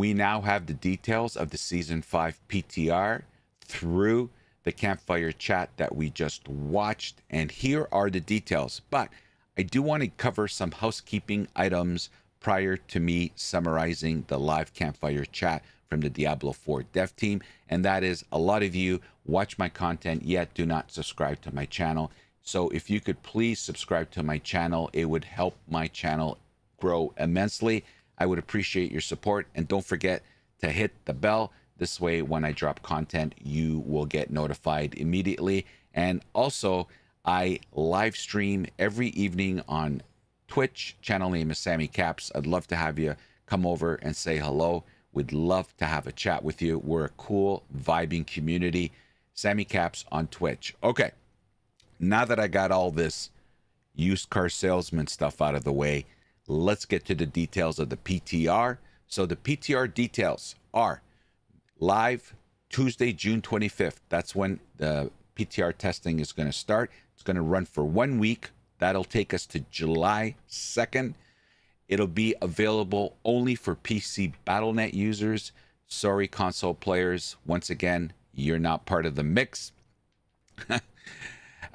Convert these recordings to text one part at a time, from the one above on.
we now have the details of the season 5 PTR through the campfire chat that we just watched. And here are the details. But I do want to cover some housekeeping items prior to me summarizing the live campfire chat from the Diablo 4 dev team. And that is a lot of you watch my content yet do not subscribe to my channel. So if you could please subscribe to my channel, it would help my channel grow immensely. I would appreciate your support. And don't forget to hit the bell this way, when I drop content, you will get notified immediately. And also, I live stream every evening on Twitch. Channel name is SamyCaps. I'd love to have you come over and say hello. We'd love to have a chat with you. We're a cool, vibing community. SamyCaps on Twitch. Okay, now that I got all this used car salesman stuff out of the way, let's get to the details of the PTR. So, the PTR details are live Tuesday, June 25th. That's when the PTR testing is going to start. It's going to run for one week. That'll take us to July 2nd. It'll be available only for PC Battle.net users. Sorry, console players. Once again, you're not part of the mix.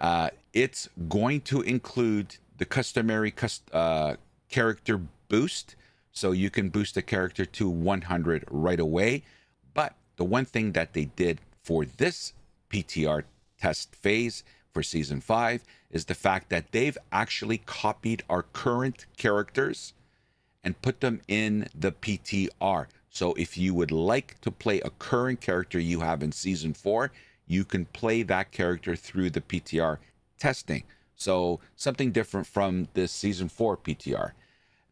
uh, it's going to include the customary cust- uh, character boost. So you can boost a character to 100 right away. But the one thing that they did for this PTR test phase for season five is the fact that they've actually copied our current characters and put them in the PTR. So if you would like to play a current character you have in season four, you can play that character through the PTR testing. So something different from this season four PTR.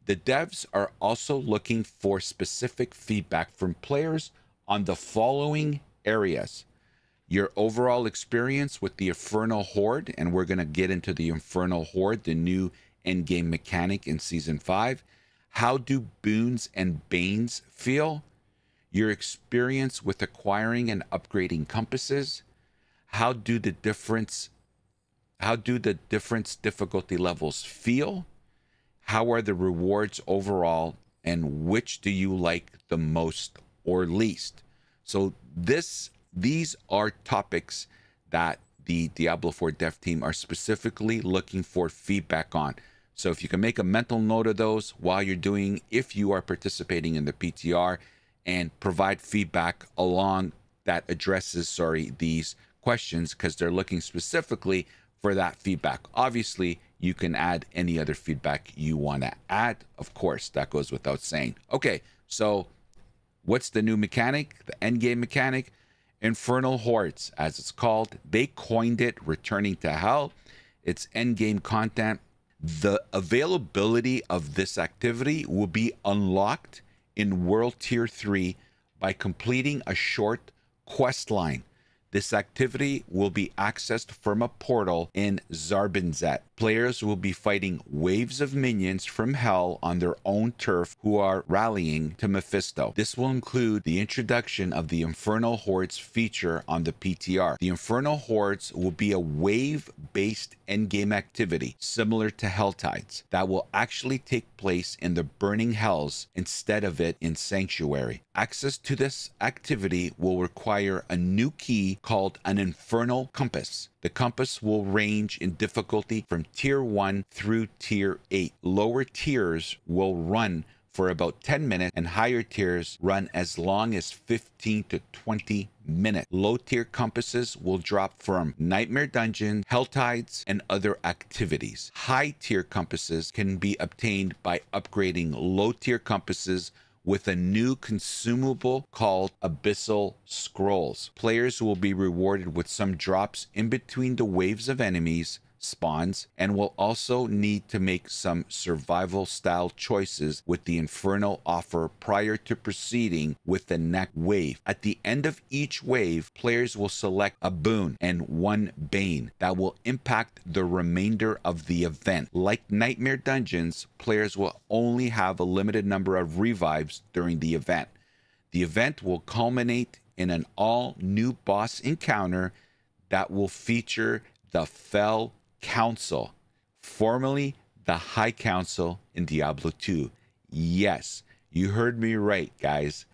The devs are also looking for specific feedback from players on the following areas your overall experience with the Infernal Horde, and we're going to get into the Infernal Horde, the new endgame mechanic in season five. How do boons and banes feel? Your experience with acquiring and upgrading compasses. How do the difference how do the difference difficulty levels feel? How are the rewards overall and which do you like the most or least. So this these are topics that the Diablo 4 dev team are specifically looking for feedback on. So if you can make a mental note of those while you're doing if you are participating in the PTR and provide feedback along that addresses sorry these questions because they're looking specifically for that feedback. Obviously, you can add any other feedback you want to add. Of course, that goes without saying. Okay, so What's the new mechanic? The endgame mechanic? Infernal Hordes, as it's called. They coined it Returning to Hell. It's endgame content. The availability of this activity will be unlocked in World Tier 3 by completing a short quest line this activity will be accessed from a portal in Zarbinzet. Players will be fighting waves of minions from hell on their own turf who are rallying to Mephisto. This will include the introduction of the Infernal Hordes feature on the PTR. The Infernal Hordes will be a wave based endgame activity similar to Helltides that will actually take place in the Burning Hells instead of it in Sanctuary. Access to this activity will require a new key called an Infernal Compass. The compass will range in difficulty from tier 1 through tier 8. Lower tiers will run for about 10 minutes, and higher tiers run as long as 15 to 20 minutes. Low tier compasses will drop from Nightmare Dungeon, Helltides, and other activities. High tier compasses can be obtained by upgrading low tier compasses with a new consumable called Abyssal Scrolls. Players will be rewarded with some drops in between the waves of enemies spawns and will also need to make some survival style choices with the infernal offer prior to proceeding with the next wave. At the end of each wave, players will select a boon and one bane that will impact the remainder of the event. Like Nightmare Dungeons, players will only have a limited number of revives during the event. The event will culminate in an all new boss encounter that will feature the Fell council, formerly the High Council in Diablo 2. Yes, you heard me right, guys.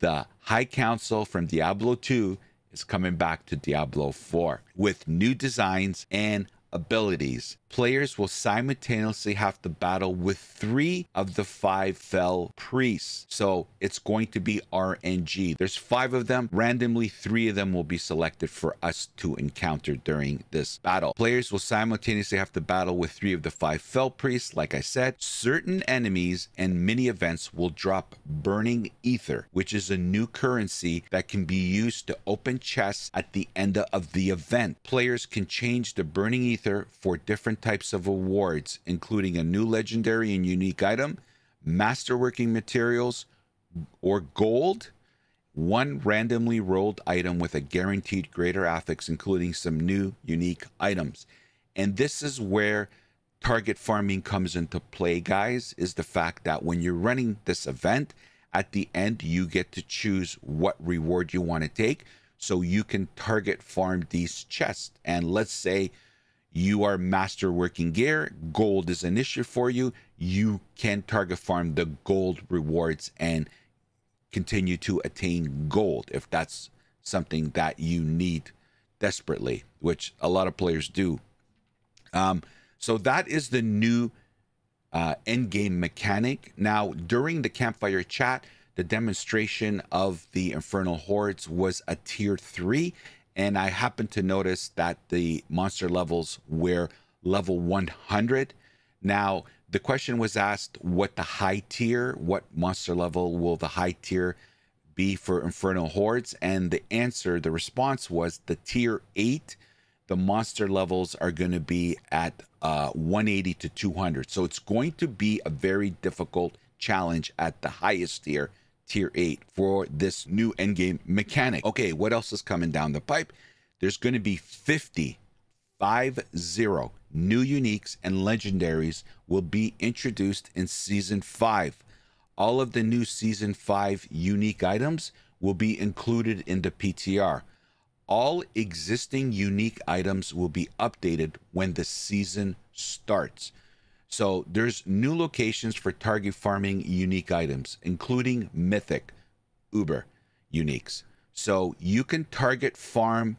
the High Council from Diablo 2 is coming back to Diablo 4 with new designs and abilities. Players will simultaneously have to battle with three of the five fell priests. So it's going to be RNG. There's five of them. Randomly, three of them will be selected for us to encounter during this battle. Players will simultaneously have to battle with three of the five fell priests. Like I said, certain enemies and mini events will drop burning ether, which is a new currency that can be used to open chests at the end of the event. Players can change the burning ether for different different types of awards, including a new legendary and unique item, masterworking materials, or gold, one randomly rolled item with a guaranteed greater affix, including some new unique items. And this is where target farming comes into play, guys, is the fact that when you're running this event, at the end, you get to choose what reward you want to take. So you can target farm these chests. And let's say you are master working gear, gold is an issue for you, you can target farm the gold rewards and continue to attain gold if that's something that you need desperately, which a lot of players do. Um, so that is the new uh, end game mechanic. Now, during the campfire chat, the demonstration of the Infernal Hordes was a tier three, and I happened to notice that the monster levels were level 100. Now, the question was asked what the high tier, what monster level will the high tier be for Infernal Hordes? And the answer, the response was the tier 8, the monster levels are going to be at uh, 180 to 200. So it's going to be a very difficult challenge at the highest tier tier 8 for this new endgame mechanic. Okay, what else is coming down the pipe? There's going to be 50, 5 0 new uniques and legendaries will be introduced in season 5. All of the new season 5 unique items will be included in the PTR. All existing unique items will be updated when the season starts. So there's new locations for target farming unique items, including Mythic, Uber uniques. So you can target farm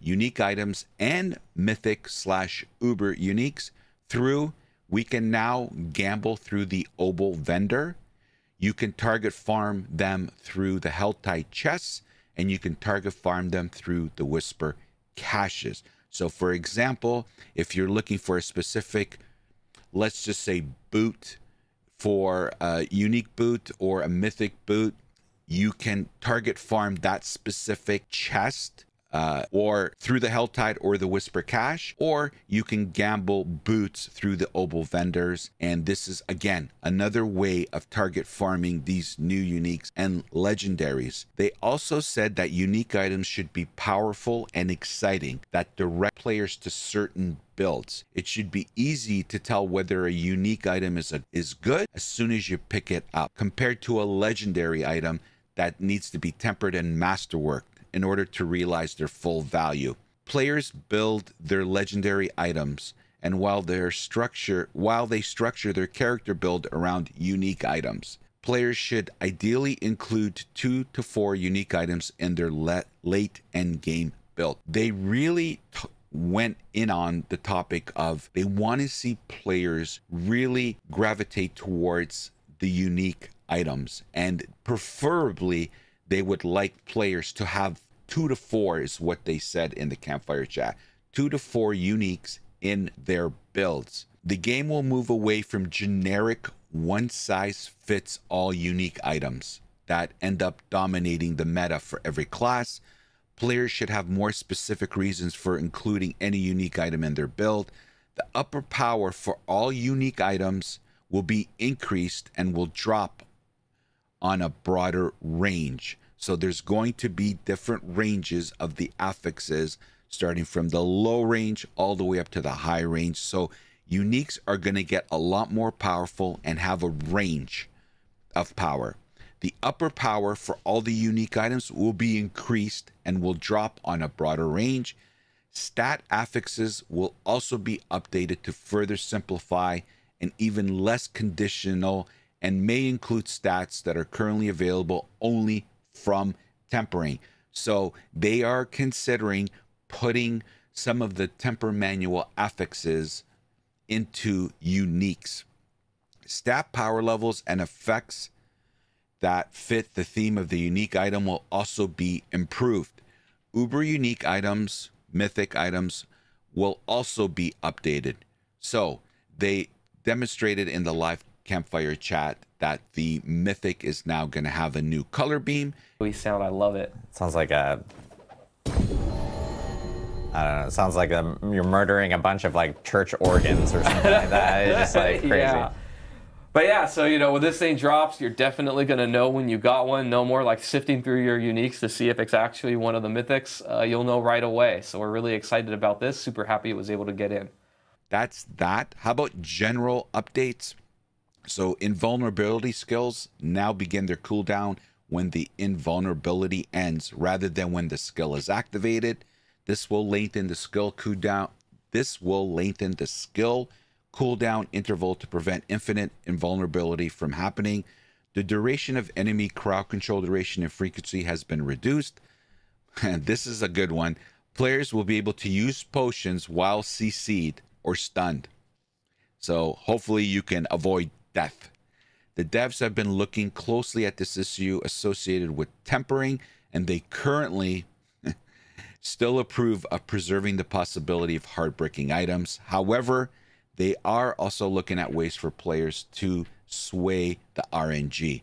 unique items and Mythic slash Uber uniques through. We can now gamble through the Obol vendor. You can target farm them through the Helltide chests, and you can target farm them through the Whisper caches. So, for example, if you're looking for a specific let's just say boot for a unique boot or a mythic boot, you can target farm that specific chest uh, or through the Helltide or the Whisper Cache, or you can gamble boots through the Obol vendors. And this is, again, another way of target farming these new uniques and legendaries. They also said that unique items should be powerful and exciting, that direct players to certain builds. It should be easy to tell whether a unique item is, a, is good as soon as you pick it up, compared to a legendary item that needs to be tempered and masterworked in order to realize their full value. Players build their legendary items and while their structure while they structure their character build around unique items. Players should ideally include 2 to 4 unique items in their le- late end game build. They really t- went in on the topic of they want to see players really gravitate towards the unique items and preferably they would like players to have two to four is what they said in the campfire chat. Two to four uniques in their builds. The game will move away from generic one size fits all unique items that end up dominating the meta for every class. Players should have more specific reasons for including any unique item in their build. The upper power for all unique items will be increased and will drop on a broader range. So there's going to be different ranges of the affixes, starting from the low range all the way up to the high range. So uniques are going to get a lot more powerful and have a range of power. The upper power for all the unique items will be increased and will drop on a broader range. Stat affixes will also be updated to further simplify and even less conditional and may include stats that are currently available only from tempering. So they are considering putting some of the temper manual affixes into uniques. Stat power levels and effects that fit the theme of the unique item will also be improved. Uber unique items, mythic items, will also be updated. So they demonstrated in the live campfire chat that the mythic is now going to have a new color beam. We sound, I love it. Sounds like a. I don't know. It sounds like a, you're murdering a bunch of like church organs or something like that. It's just like crazy. Yeah. But yeah, so you know, when this thing drops, you're definitely gonna know when you got one. No more like sifting through your uniques to see if it's actually one of the mythics. Uh, you'll know right away. So we're really excited about this. Super happy it was able to get in. That's that. How about general updates? So invulnerability skills now begin their cooldown when the invulnerability ends rather than when the skill is activated. This will lengthen the skill cooldown. This will lengthen the skill cooldown interval to prevent infinite invulnerability from happening. The duration of enemy crowd control duration and frequency has been reduced. And this is a good one. Players will be able to use potions while CC'd or stunned. So hopefully you can avoid death. The devs have been looking closely at this issue associated with tempering, and they currently still approve of preserving the possibility of heartbreaking items. However, they are also looking at ways for players to sway the RNG.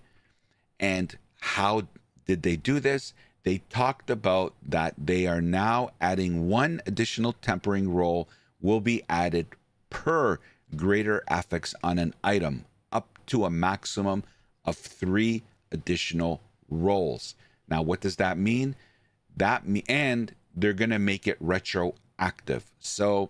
And how did they do this? They talked about that they are now adding one additional tempering roll will be added per greater affix on an item up to a maximum of three additional rolls. Now, what does that mean? That me and they're going to make it retroactive. So,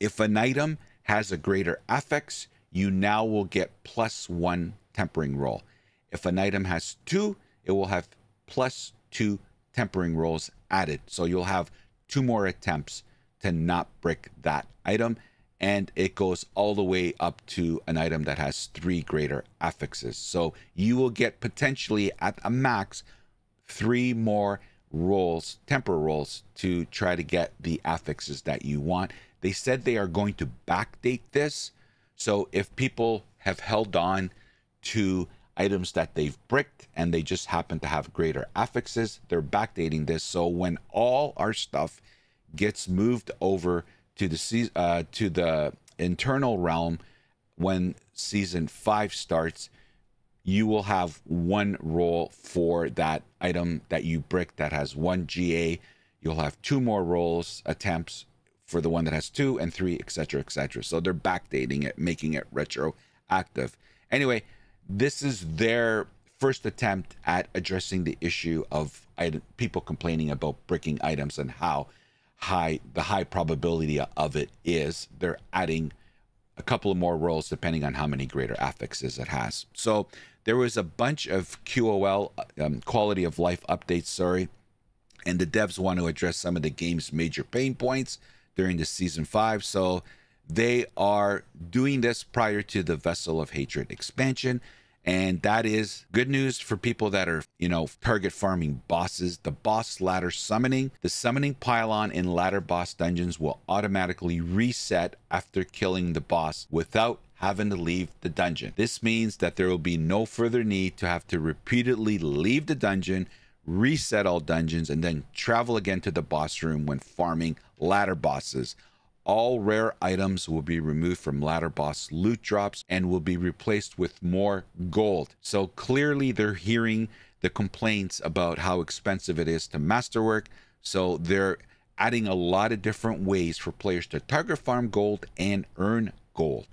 if an item has a greater affix, you now will get plus one tempering roll. If an item has two, it will have plus two tempering rolls added. So you'll have two more attempts to not brick that item. And it goes all the way up to an item that has three greater affixes. So you will get potentially at a max three more rolls, temper rolls, to try to get the affixes that you want. They said they are going to backdate this. So if people have held on to items that they've bricked and they just happen to have greater affixes, they're backdating this. So when all our stuff gets moved over to the uh, to the eternal realm when season five starts, you will have one roll for that item that you brick that has one GA. You'll have two more rolls attempts for the one that has two and three, etc., etc. So they're backdating it, making it retroactive. Anyway, this is their first attempt at addressing the issue of people complaining about bricking items and how high the high probability of it is. They're adding a couple of more rolls depending on how many greater affixes it has. So there was a bunch of QOL um, quality of life updates, sorry, and the devs want to address some of the game's major pain points during the season 5. So they are doing this prior to the Vessel of Hatred expansion and that is good news for people that are, you know, target farming bosses. The boss ladder summoning, the summoning pylon in ladder boss dungeons will automatically reset after killing the boss without having to leave the dungeon. This means that there will be no further need to have to repeatedly leave the dungeon, reset all dungeons, and then travel again to the boss room when farming ladder bosses. All rare items will be removed from ladder boss loot drops and will be replaced with more gold. So clearly they're hearing the complaints about how expensive it is to masterwork. So they're adding a lot of different ways for players to target farm gold and earn gold.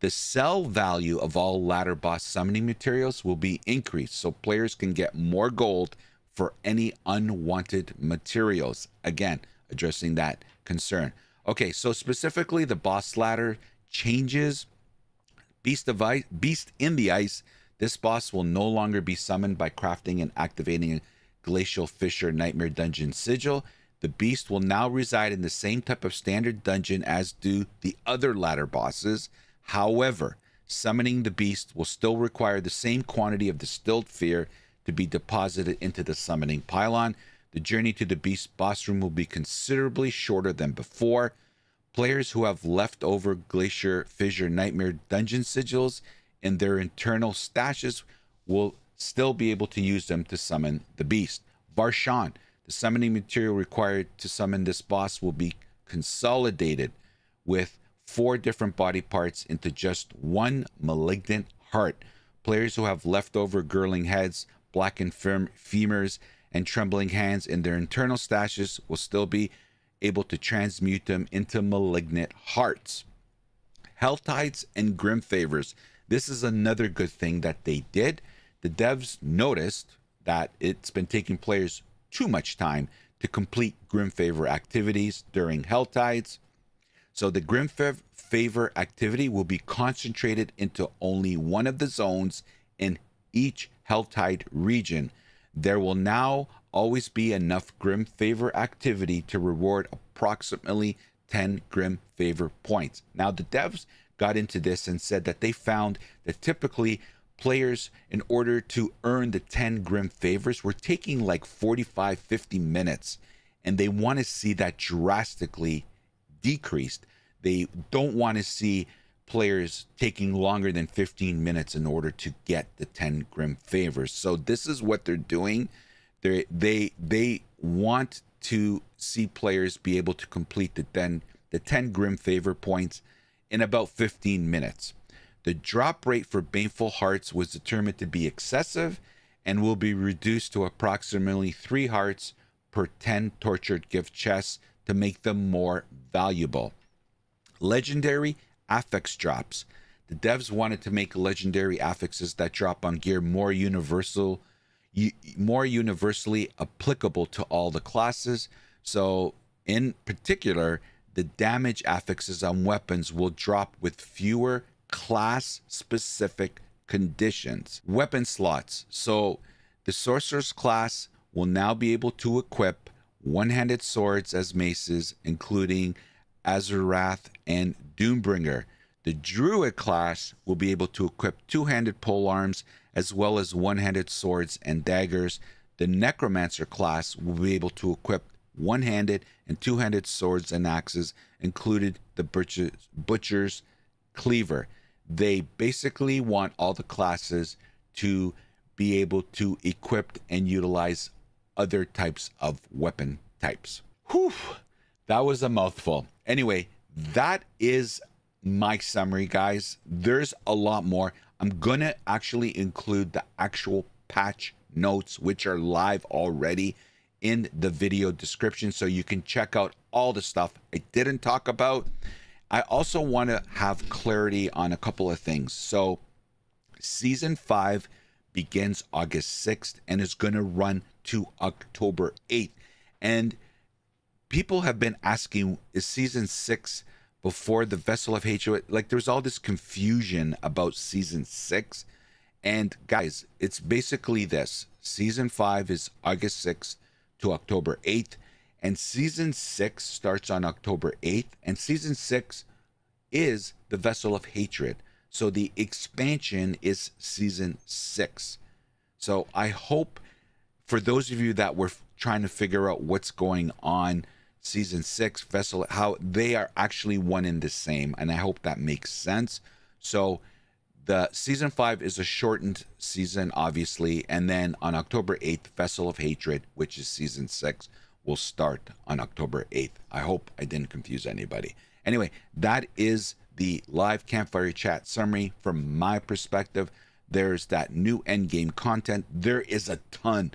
The sell value of all ladder boss summoning materials will be increased so players can get more gold for any unwanted materials. Again, addressing that concern. Okay, so specifically the boss ladder changes. Beast of Ice, Beast in the Ice. This boss will no longer be summoned by crafting and activating a Glacial Fissure Nightmare Dungeon sigil. The beast will now reside in the same type of standard dungeon as do the other ladder bosses. However, summoning the beast will still require the same quantity of distilled fear to be deposited into the summoning pylon. The journey to the beast boss room will be considerably shorter than before. Players who have leftover Glacial Fissure Nightmare dungeon sigils in their eternal stashes will still be able to use them to summon the beast. Varshan, the summoning material required to summon this boss, will be consolidated with four different body parts into just one malignant heart. Players who have leftover gurgling heads, blackened fem- femurs, and trembling hands in their eternal stashes will still be able to transmute them into malignant hearts. Helltides and Grim Favors. This is another good thing that they did. The devs noticed that it's been taking players too much time to complete Grim Favor activities during Helltides. So the Grim Favor activity will be concentrated into only one of the zones in each Helltide region. There will now always be enough Grim Favor activity to reward approximately 10 Grim Favor points. Now, the devs got into this and said that they found that typically players, in order to earn the 10 Grim Favors, were taking like 45, 50 minutes, and they want to see that drastically decreased. They don't want to see players taking longer than 15 minutes in order to get the 10 grim favors. So this is what they're doing. They they they want to see players be able to complete the 10 the 10 grim favor points in about 15 minutes. The drop rate for Baneful Hearts was determined to be excessive and will be reduced to approximately 3 hearts per 10 tortured gift chests to make them more valuable. Legendary affix drops. The devs wanted to make legendary affixes that drop on gear more universal, more universally applicable to all the classes. So, in particular, the damage affixes on weapons will drop with fewer class specific conditions. Weapon slots. So, the sorcerer's class will now be able to equip one handed swords as maces, including Azurewrath and Doombringer. The Druid class will be able to equip two handed pole arms as well as one handed swords and daggers. The Necromancer class will be able to equip one handed and two handed swords and axes, included the Butcher's Cleaver. They basically want all the classes to be able to equip and utilize other types of weapon types. Whew, that was a mouthful. Anyway, that is my summary, guys. There's a lot more. I'm going to actually include the actual patch notes, which are live already in the video description. So you can check out all the stuff I didn't talk about. I also want to have clarity on a couple of things. So, season five begins August 6th and is going to run to October 8th. And people have been asking, is season six before the Vessel of Hatred? Like, there's all this confusion about season six. And guys, it's basically this season five is August 6th to October 8th. And season six starts on October 8th. And season six is the Vessel of Hatred. So the expansion is season six. So I hope for those of you that were trying to figure out what's going on season six vessel how they are actually one in the same and i hope that makes sense. So the season five is a shortened season obviously and then on october 8th vessel of hatred which is season six will start on october 8th i hope i didn't confuse anybody. Anyway that is the live campfire chat summary from my perspective. There's that new end game content. There is a ton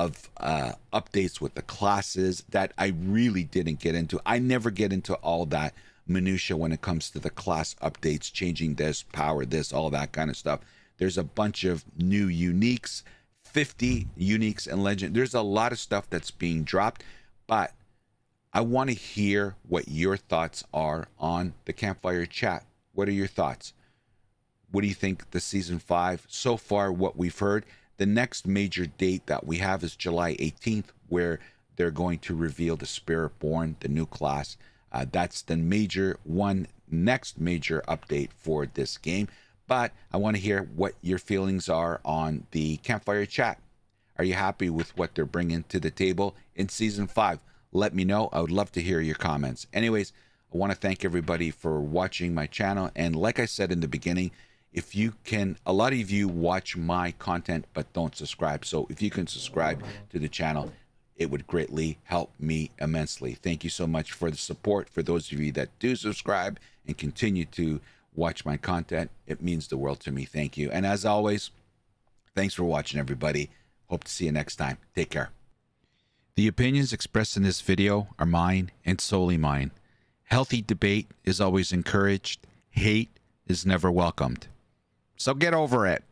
of uh, updates with the classes that I really didn't get into. I never get into all that minutia when it comes to the class updates, changing this, power this, all that kind of stuff. There's a bunch of new uniques, 50 uniques and legend. There's a lot of stuff that's being dropped, but I want to hear what your thoughts are on the campfire chat. What are your thoughts? What do you think the season five so far? What we've heard, the next major date that we have is July 18th, where they're going to reveal the Spiritborn, the new class. Uh, that's the major one, next major update for this game. But I want to hear what your feelings are on the campfire chat. Are you happy with what they're bringing to the table in season five? Let me know. I would love to hear your comments. Anyways, I want to thank everybody for watching my channel. And like I said in the beginning, if you can, a lot of you watch my content but don't subscribe. So if you can subscribe to the channel, it would greatly help me immensely. Thank you so much for the support. For those of you that do subscribe and continue to watch my content, it means the world to me. Thank you. And as always, thanks for watching, everybody. Hope to see you next time. Take care. The opinions expressed in this video are mine and solely mine. Healthy debate is always encouraged, hate is never welcomed. So get over it.